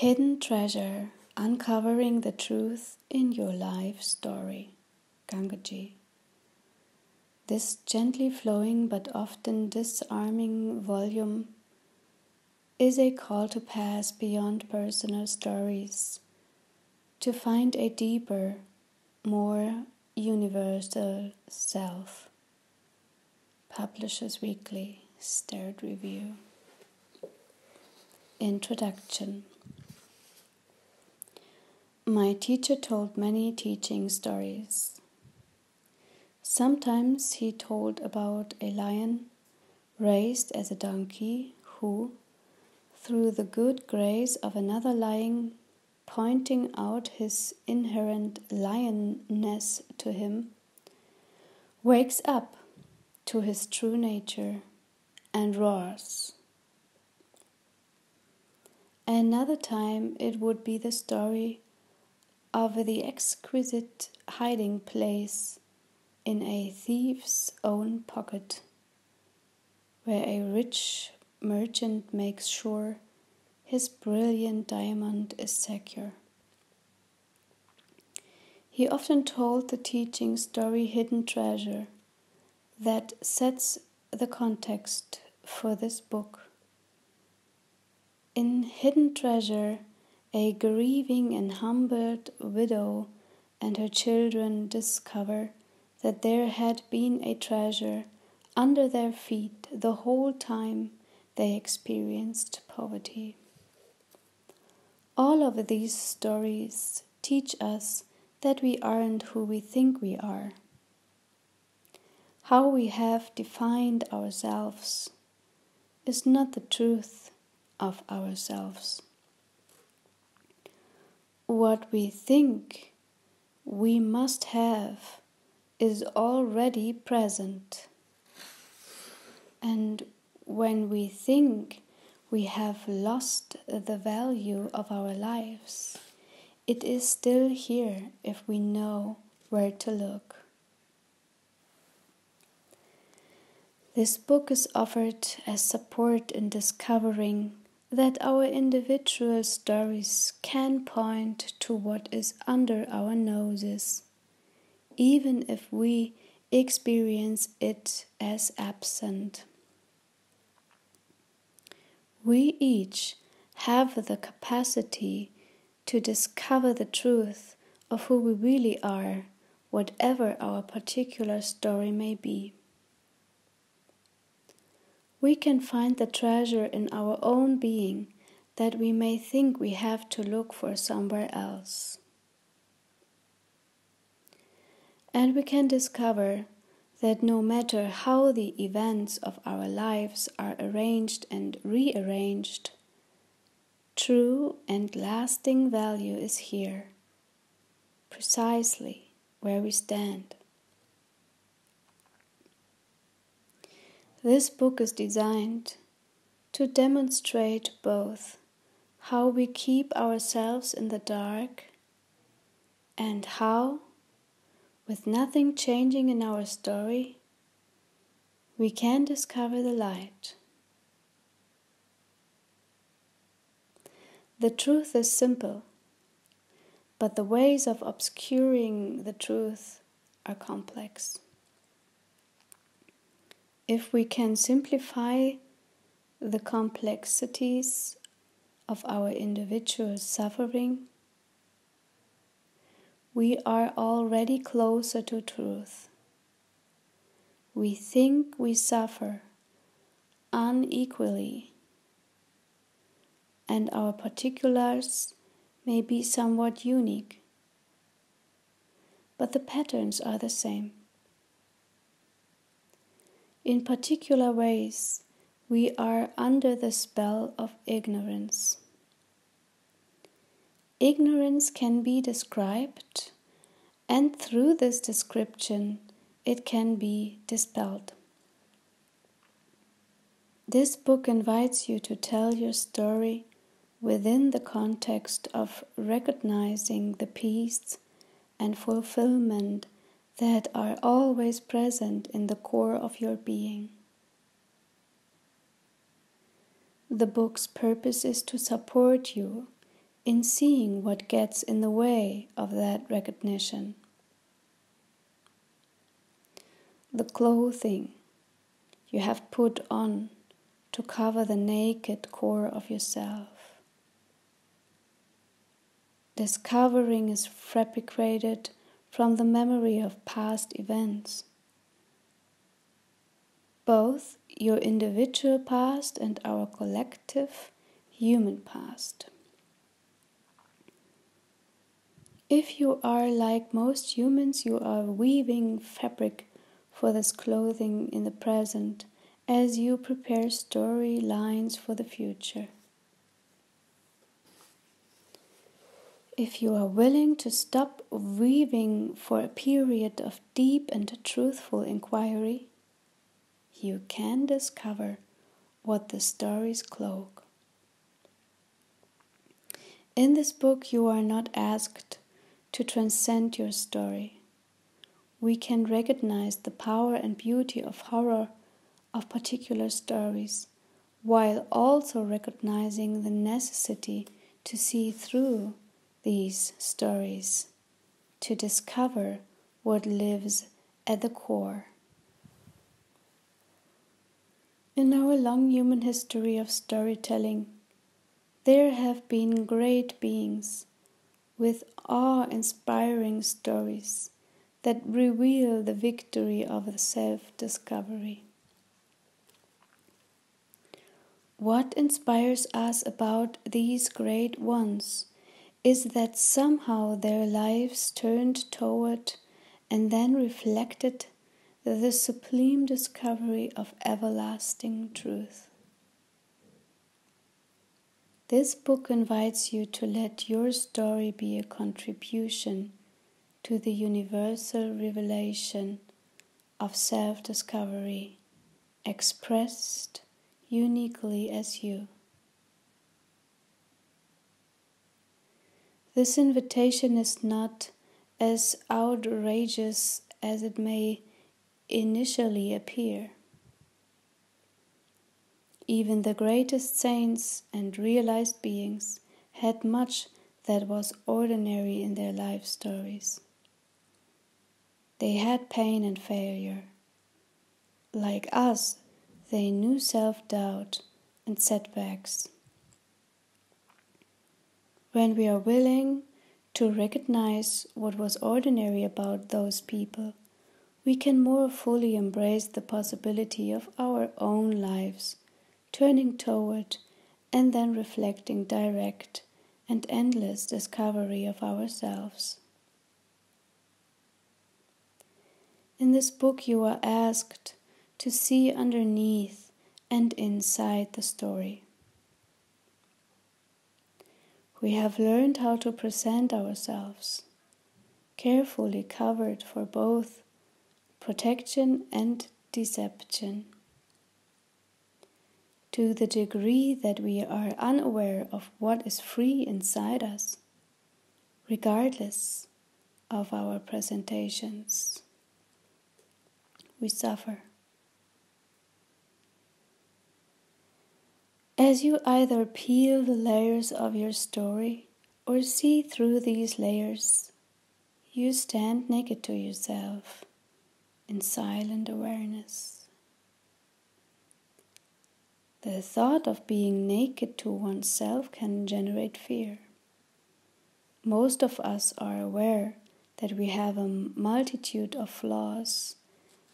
Hidden Treasure Uncovering the Truth in Your Life Story, Gangaji. This gently flowing but often disarming volume is a call to pass beyond personal stories, to find a deeper, more universal self. Publishers Weekly, Starred Review. Introduction My teacher told many teaching stories. Sometimes he told about a lion raised as a donkey who, through the good grace of another lion pointing out his inherent lionness to him, wakes up to his true nature and roars. Another time it would be the story of the exquisite hiding place in a thief's own pocket, where a rich merchant makes sure his brilliant diamond is secure. He often told the teaching story Hidden Treasure that sets the context for this book. In Hidden Treasure, a grieving and humbled widow and her children discover that there had been a treasure under their feet the whole time they experienced poverty. All of these stories teach us that we aren't who we think we are. How we have defined ourselves is not the truth of ourselves. What we think we must have is already present. And when we think we have lost the value of our lives, it is still here if we know where to look. This book is offered as support in discovering that our individual stories can point to what is under our noses, even if we experience it as absent. We each have the capacity to discover the truth of who we really are, whatever our particular story may be we can find the treasure in our own being that we may think we have to look for somewhere else. And we can discover that no matter how the events of our lives are arranged and rearranged, true and lasting value is here, precisely where we stand. This book is designed to demonstrate both how we keep ourselves in the dark and how, with nothing changing in our story, we can discover the light. The truth is simple, but the ways of obscuring the truth are complex if we can simplify the complexities of our individual suffering, we are already closer to truth. We think we suffer unequally, and our particulars may be somewhat unique, but the patterns are the same. In particular ways, we are under the spell of ignorance. Ignorance can be described, and through this description, it can be dispelled. This book invites you to tell your story within the context of recognizing the peace and fulfillment that are always present in the core of your being. The book's purpose is to support you in seeing what gets in the way of that recognition. The clothing you have put on to cover the naked core of yourself. This covering is fabricated from the memory of past events. Both your individual past and our collective human past. If you are like most humans, you are weaving fabric for this clothing in the present as you prepare storylines for the future. If you are willing to stop weaving for a period of deep and truthful inquiry, you can discover what the stories cloak. In this book, you are not asked to transcend your story. We can recognize the power and beauty of horror of particular stories, while also recognizing the necessity to see through these stories, to discover what lives at the core. In our long human history of storytelling, there have been great beings with awe inspiring stories that reveal the victory of self discovery. What inspires us about these great ones is that somehow their lives turned toward and then reflected the supreme discovery of everlasting truth. This book invites you to let your story be a contribution to the universal revelation of self discovery expressed uniquely as you. This invitation is not as outrageous as it may initially appear. Even the greatest saints and realized beings had much that was ordinary in their life stories. They had pain and failure. Like us, they knew self doubt and setbacks. When we are willing to recognize what was ordinary about those people, we can more fully embrace the possibility of our own lives, turning toward and then reflecting direct and endless discovery of ourselves. In this book, you are asked to see underneath and inside the story. We have learned how to present ourselves, carefully covered for both protection and deception. To the degree that we are unaware of what is free inside us, regardless of our presentations, we suffer. As you either peel the layers of your story or see through these layers, you stand naked to yourself in silent awareness. The thought of being naked to oneself can generate fear. Most of us are aware that we have a multitude of flaws,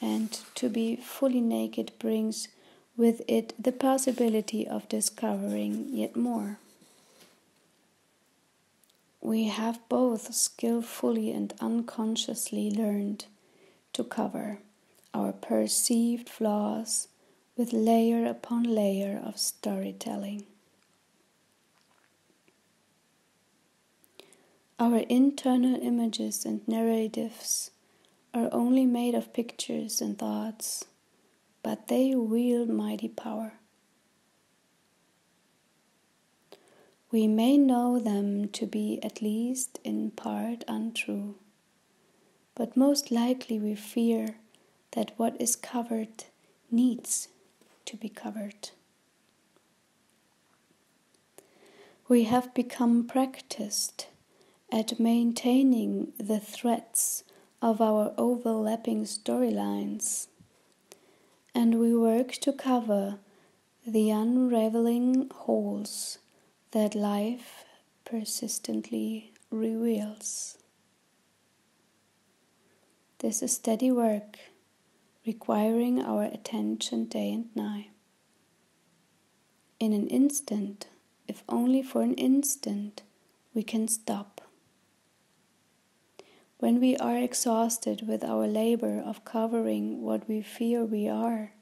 and to be fully naked brings with it the possibility of discovering yet more. We have both skillfully and unconsciously learned to cover our perceived flaws with layer upon layer of storytelling. Our internal images and narratives are only made of pictures and thoughts but they wield mighty power. We may know them to be at least in part untrue, but most likely we fear that what is covered needs to be covered. We have become practiced at maintaining the threads of our overlapping storylines, and we work to cover the unraveling holes that life persistently reveals. This is steady work requiring our attention day and night. In an instant, if only for an instant, we can stop. When we are exhausted with our labor of covering what we fear we are,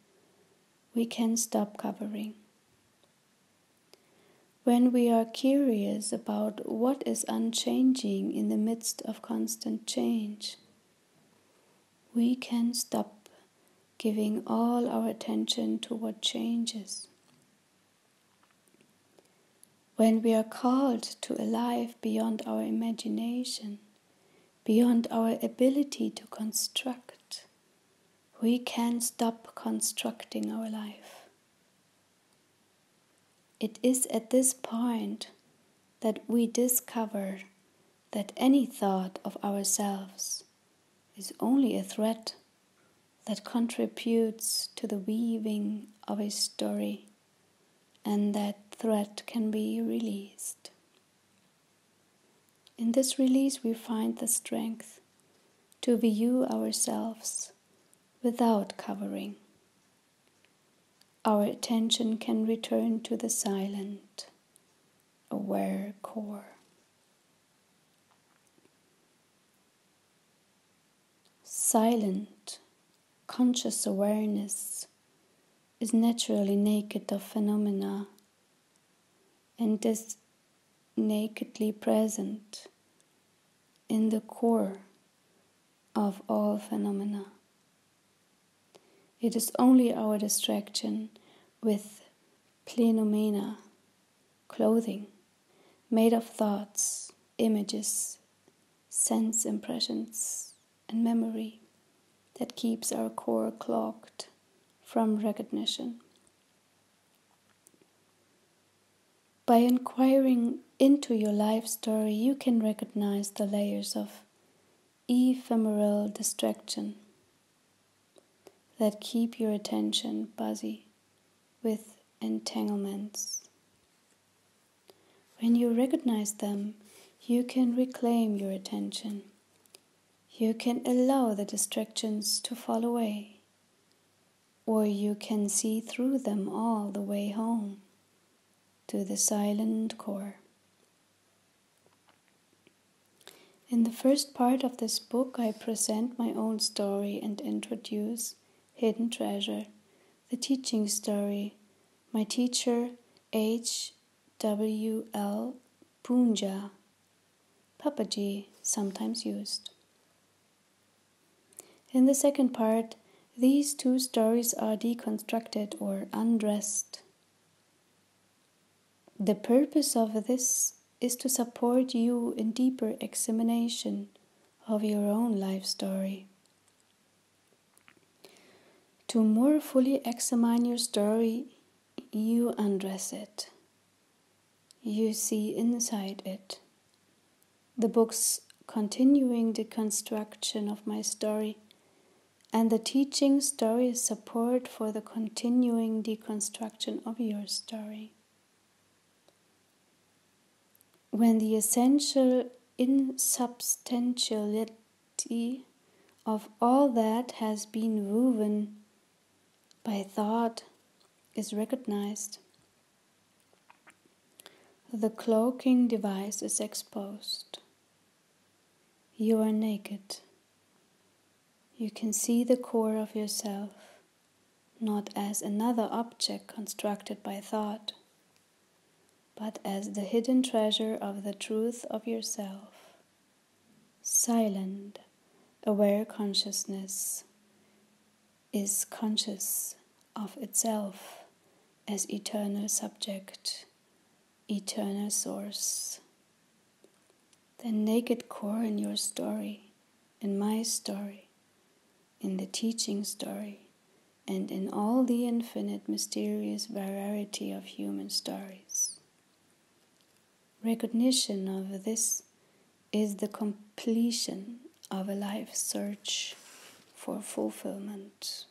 we can stop covering. When we are curious about what is unchanging in the midst of constant change, we can stop giving all our attention to what changes. When we are called to a life beyond our imagination, beyond our ability to construct, we can stop constructing our life. It is at this point that we discover that any thought of ourselves is only a thread that contributes to the weaving of a story, and that thread can be released. In this release, we find the strength to view ourselves without covering. Our attention can return to the silent, aware core. silent, conscious awareness is naturally naked of phenomena and is nakedly present in the core of all phenomena. It is only our distraction with phenomena, clothing, made of thoughts, images, sense impressions and memory that keeps our core clogged from recognition. By inquiring into your life story, you can recognize the layers of ephemeral distraction that keep your attention busy with entanglements. When you recognize them, you can reclaim your attention you can allow the distractions to fall away, or you can see through them all the way home to the silent core. In the first part of this book, I present my own story and introduce Hidden Treasure, the teaching story my teacher H. W. L. Poonja, Papaji, sometimes used. In the second part, these two stories are deconstructed or undressed. The purpose of this is to support you in deeper examination of your own life story. To more fully examine your story, you undress it. You see inside it. The book's continuing the construction of my story and the teaching story support for the continuing deconstruction of your story. When the essential insubstantiality of all that has been woven by thought is recognized, the cloaking device is exposed. You are naked. You can see the core of yourself not as another object constructed by thought, but as the hidden treasure of the truth of yourself. Silent, aware consciousness is conscious of itself as eternal subject, eternal source. The naked core in your story, in my story, in the teaching story, and in all the infinite mysterious variety of human stories. Recognition of this is the completion of a life search for fulfillment.